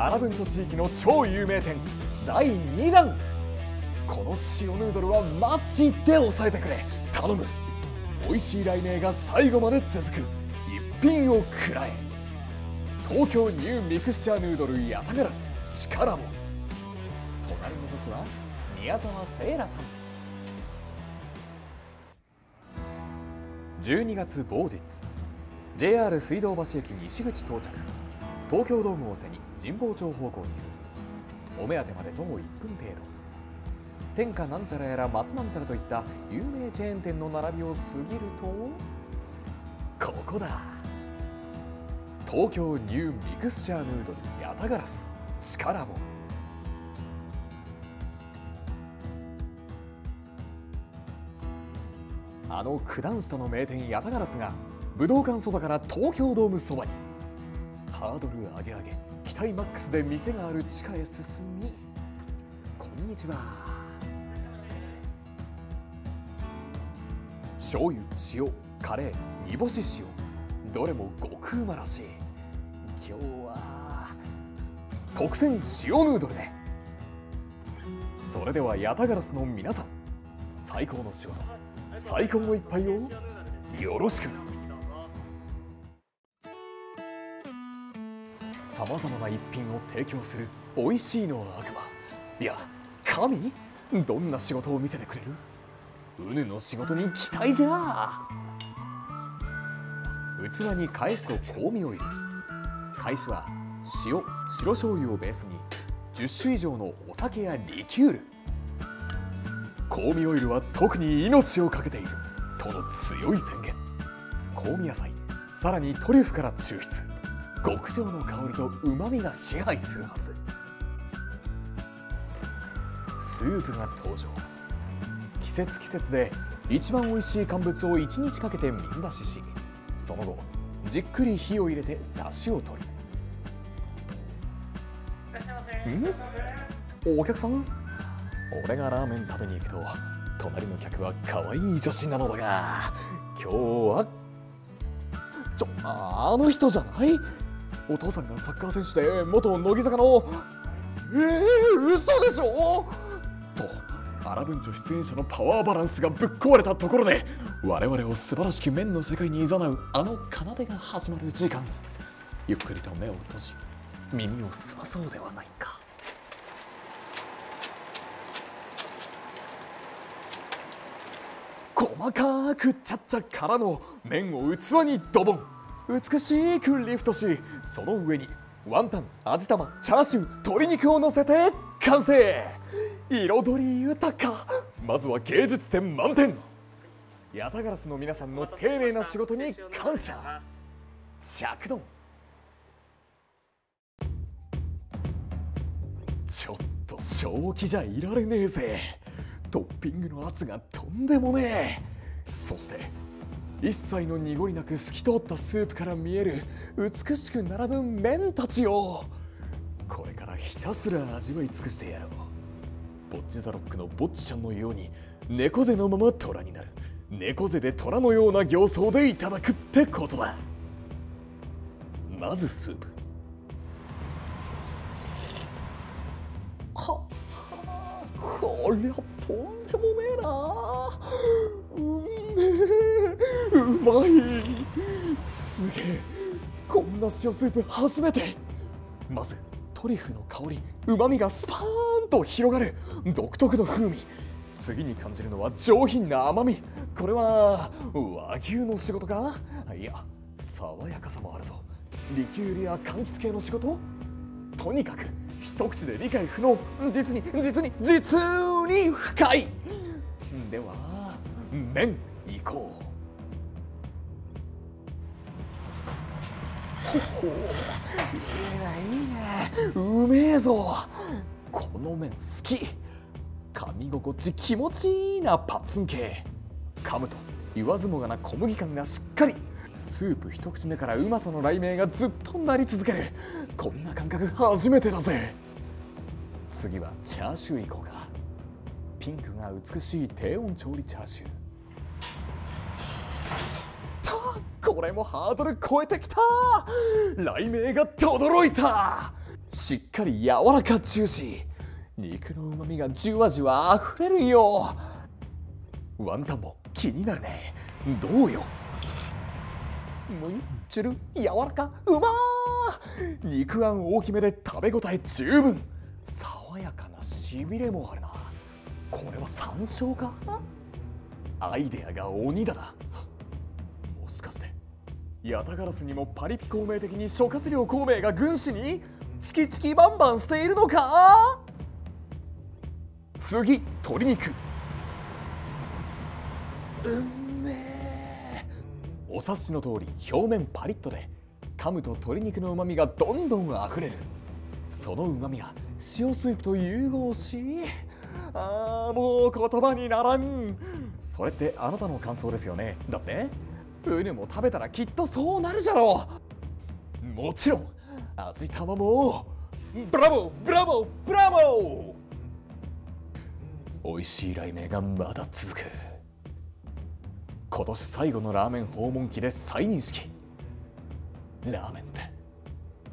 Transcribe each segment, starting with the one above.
アラブンチョ地域の超有名店。第2弾。この塩ヌードルはマジで抑えてくれ。頼む。美味しい雷鳴が最後まで続く。一品を食らえ。東京ニューミクスチャーヌードルヤタガラス。力も。隣の女子は宮沢せいらさん。12月某日。JR 水道橋駅西口到着。東京ドームを背に神保町方向に進む。お目当てまで徒歩1分程度。天下なんちゃらやら松なんちゃらといった有名チェーン店の並びを過ぎるとここだ。東京ニューミクスチャーヌードルヤタガラス力も。あの九段下の名店ヤタガラスが武道館そばから東京ドームそばにハードル上げ上げ期待マックスで店がある地下へ進みこんにちは。醤油塩カレー煮干し塩どれも極うまらし。い今日は特選塩ヌードルで。それではヤタガラスの皆さん最高の仕事最高の一杯をよろしく。さまざまな一品を提供する美味しいのは悪魔いや神？どんな仕事を見せてくれる？うぬの仕事に期待じゃ。器に返しと香味を入れ返しは塩白醤油をベースに10種以上のお酒やリキュール。香味オイルは特に命を懸けているとの強い宣言。香味野菜さらにトリュフから抽出。極上の香りと旨味が支配するはず。スープが登場。季節季節で一番美味しい乾物を1日かけて水出ししその後じっくり火を入れて出汁を取り。ん？お客さん？俺がラーメン食べに行くと隣の客は可愛い女子なのだが今日はちょあの人じゃない？お父さんがサッカー選手で元乃木坂のえー、嘘でしょ？とアラブンチョ出演者のパワーバランスがぶっ壊れたところで我々を素晴らしき面の世界に誘うあの奏でが始まる時間。ゆっくりと目を閉じ耳を澄まそうではないか。細かくちゃっちゃからの麺を器にドボン。美しくリフトしその上にワンタン味玉チャーシュー鶏肉を乗せて完成。彩り豊か。まずは芸術点満点。ヤタガラスの皆さんの丁寧な仕事に感謝。着丼。ちょっと正気じゃいられねえぜ。トッピングの圧がとんでもねえ。そして一切の濁りなく透き通ったスープから見える美しく並ぶ麺たちをこれからひたすら味わい尽くしてやろう。ボッチザロックのボッチちゃんのように猫背のまま虎になる。猫背で虎のような形相でいただくってことだ。まずスープ。はこりゃとんでもねえなうんめえうまいすげえ。こんな塩スープ初めて。まずトリュフの香りうまみがスパーンと広がる。独特の風味。次に感じるのは上品な甘み。これは和牛の仕事か？いや爽やかさもあるぞ。リキュールや柑橘系の仕事？とにかく一口で理解不能。実に実に実に深い。では麺いこう。ほほいいねいいねうめえぞこの麺好き噛み心地気持ちいいなパッツン系噛むと言わずもがな小麦感がしっかりスープ一口目からうまさの雷鳴がずっとなり続けるこんな感覚初めてだぜ次はチャーシューいこうかピンクが美しい低温調理チャーシューこれもハードル超えてきた。雷鳴が轟いた。しっかり柔らかジューシー。肉のうまみがじゅわじゅわあふれるよワンタンも気になるね。どうよ。むにちゅる柔らかうま肉あん大きめで食べ応え十分。爽やかなしびれもあるな。これは山椒か？アイデアが鬼だな。ヤタガラスにもパリピ孔明的に諸葛亮孔明が軍師にチキチキバンバンしているのか？次鶏肉。うんめえ。お察しの通り表面パリッとで噛むと鶏肉のうまみがどんどんあふれる。そのうまみが塩スープと融合しあーもう言葉にならん。それってあなたの感想ですよね？だって？ウヌも食べたらきっとそうなるじゃろう。もちろん味玉もブラボーブラボーブラボー。美味しい雷鳴がまだ続く。今年最後のラーメン訪問記で再認識。ラーメンって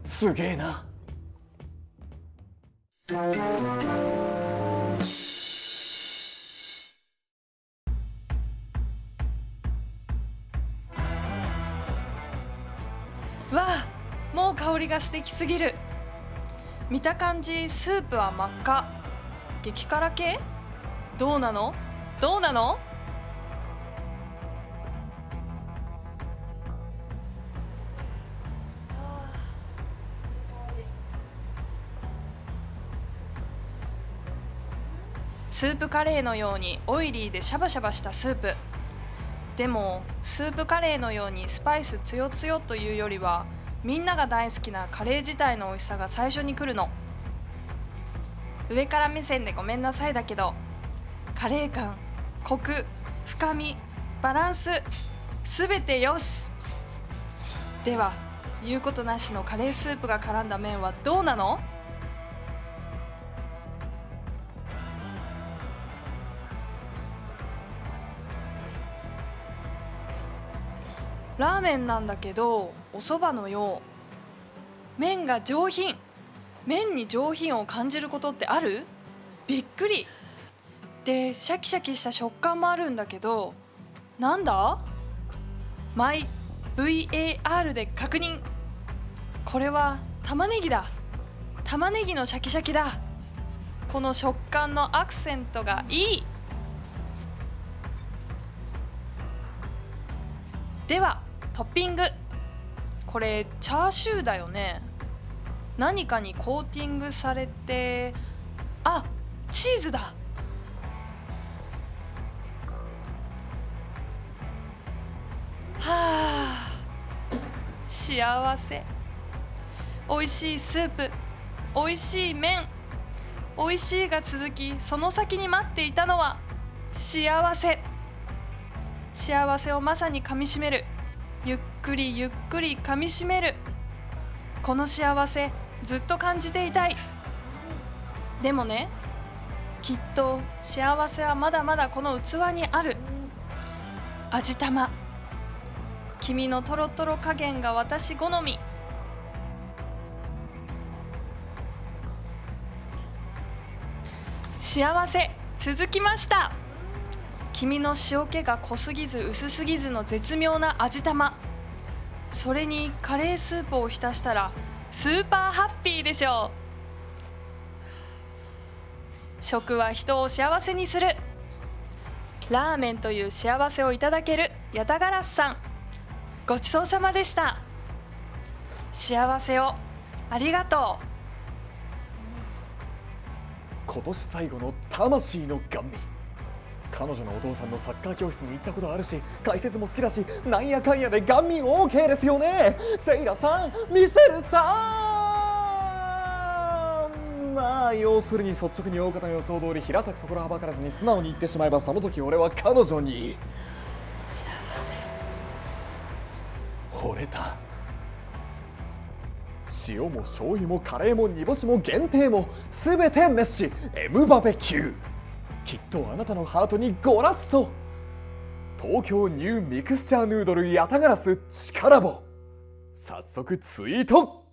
すげえな。香りが素敵すぎる。見た感じスープは真っ赤。激辛系？どうなの？どうなの？スープカレーのようにオイリーでシャバシャバしたスープ。でもスープカレーのようにスパイスつよつよというよりはみんなが大好きなカレー自体の美味しさが最初に来るの。上から目線でごめんなさいだけどカレー感コク深みバランス全てよし。では言うことなしのカレースープが絡んだ麺はどうなの？ラーメンなんだけどお蕎麦のよう。麺が上品。麺に上品を感じることってある？びっくり。でシャキシャキした食感もあるんだけどなんだ？マイ VAR で確認。これは玉ねぎだ。玉ねぎのシャキシャキだ。この食感のアクセントがいい。ではトッピング。これチャーシューだよね。何かにコーティングされて。あチーズだ。はあ幸せ。美味しいスープ。美味しい麺。美味しいが続きその先に待っていたのは幸せ。幸せをまさにかみしめる。くりゆっくりかみしめる。この幸せずっと感じていたい。でもねきっと幸せはまだまだこの器にある。味玉。君のとろとろ加減が私好み。幸せ続きました。君の塩気が濃すぎず薄すぎずの絶妙な味玉。それにカレースープを浸したらスーパーハッピーでしょう。食は人を幸せにする。ラーメンという幸せをいただけるヤタガラスさん。ごちそうさまでした。幸せをありがとう。今年最後の魂のガンミ彼女のお父さんのサッカー教室に行ったことあるし解説も好きだしなんやかんやでガンミ OK ですよね。セイラさんミシェルさん。まあ要するに率直に大方の予想通り平たくところはばからずに素直に言ってしまえばその時俺は彼女に。惚れた。塩も醤油もカレーも煮干しも限定も全てメッシ M バベキューきっとあなたのハートにゴラッソ。東京ニューミクスチャーヌードルヤタガラス力棒早速ツイート。